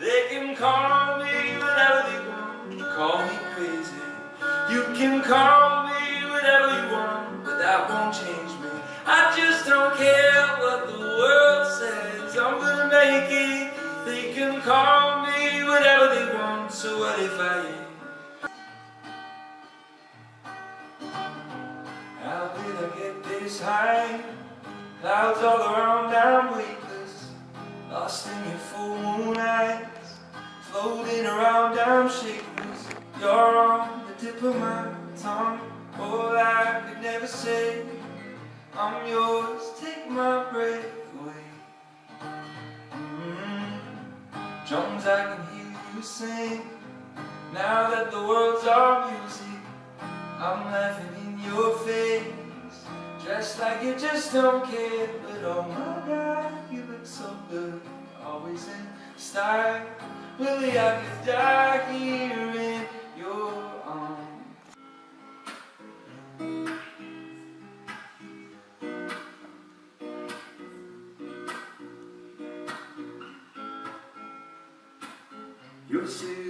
can call me whatever they want, call me crazy. You can call me whatever you want, but that won't change me. I just don't care what the world says. I'm gonna make it. They can call me whatever they want. So what if I am? How did I get this high? Clouds all around, I'm weightless. Lost in your full moon eyes. Floating around, I'm shapeless. You're on the tip of my tongue. All I could never say. I'm yours, take my breath away. Mm-hmm. Drums, I can hear you sing. Now that the world's our music, I'm laughing in your face. Dressed like you just don't care, but oh my god, you look so good. Always in style. Really, I could die here in your arms. Your silhouette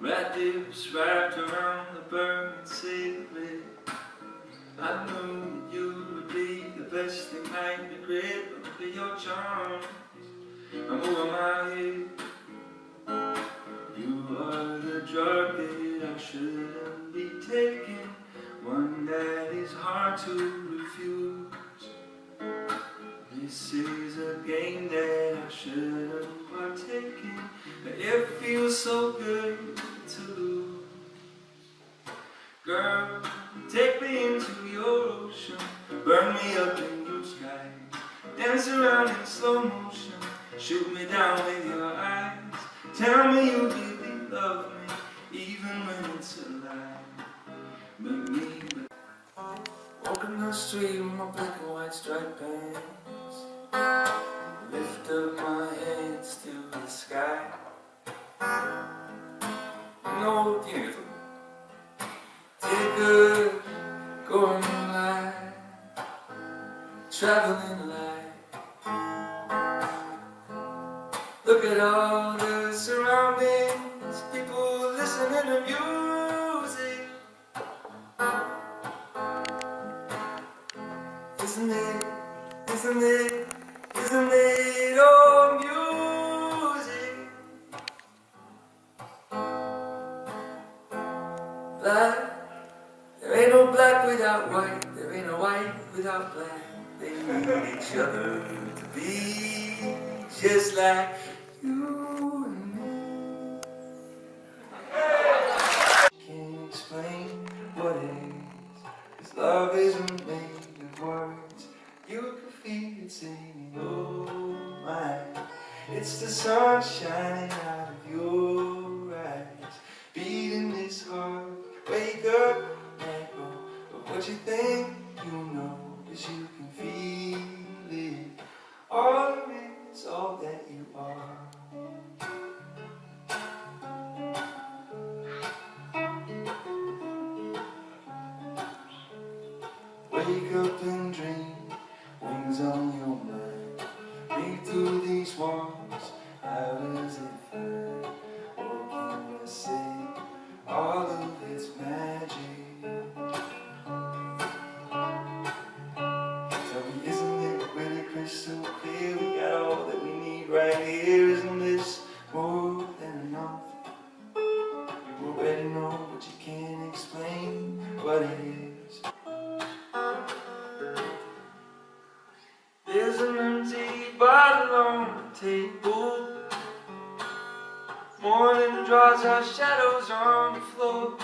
Lips wrapped around the burning cigarette I knew that you would be the best thing I regret But be your charms I'm over my head You are the drug that I shouldn't be taking Girl, take me into your ocean, burn me up in your sky, dance around in slow motion, shoot me down with your eyes. Tell me you really love me, even when it's a lie. Make me. walk Walking the street with my black and white striped pants. Lift up my hands to the sky. No tiene traveling light. Look at all the surroundings, people listening to music. Isn't it? Isn't it? Isn't it all music? Black, there ain't no black without white, there ain't no white without black. They need each other to be just like you and me. Can't explain what it is, 'cause love isn't made of words. You can feel it in your mind. It's the sun shining up and dream, wings on your mind. Breathe through these walls, how does it feel? What can I say? All of it's magic. Tell me, isn't it really crystal clear? We got all that we need right here. Isn't this more than enough? You already know, but you can't explain what it is. Table. Morning draws our shadows on the floor.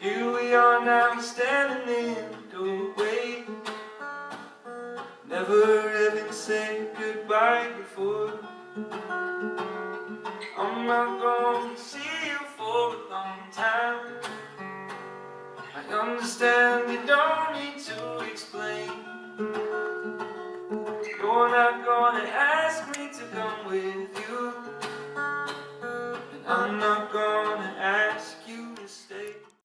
Here we are now standing in the doorway. Never having said goodbye before. I'm not gonna see you for a long time. I understand you don't You're not gonna ask me to come with you.